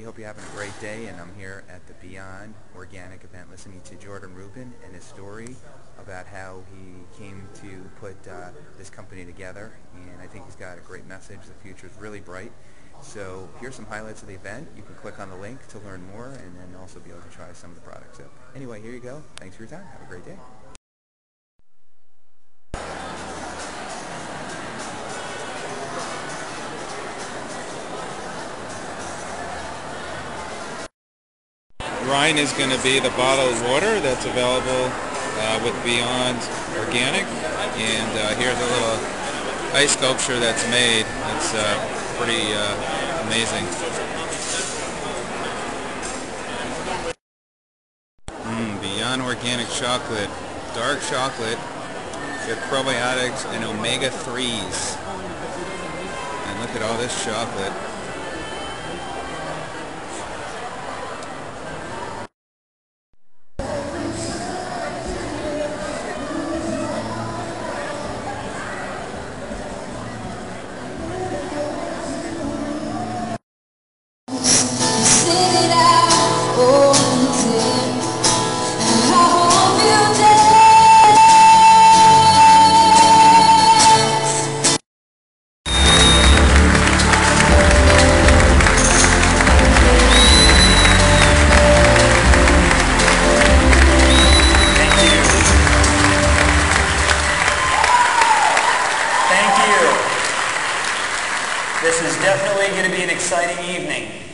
everybody. Hope you're having a great day. And I'm here at the Beyond Organic event listening to Jordan Rubin and his story about how he came to put uh, this company together. And I think he's got a great message. The future is really bright. So here's some highlights of the event. You can click on the link to learn more and then also be able to try some of the products. So anyway, here you go. Thanks for your time. Have a great day. Rhine is going to be the bottled water that's available uh, with Beyond Organic. And uh, here's a little ice sculpture that's made. It's uh, pretty uh, amazing. Mm, Beyond Organic chocolate, dark chocolate with probiotics and omega-3s. And look at all this chocolate. This is definitely going to be an exciting evening.